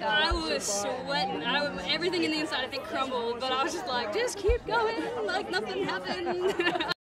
I was sweating. I, everything in the inside, I think, crumbled. But I was just like, just keep going, like nothing happened.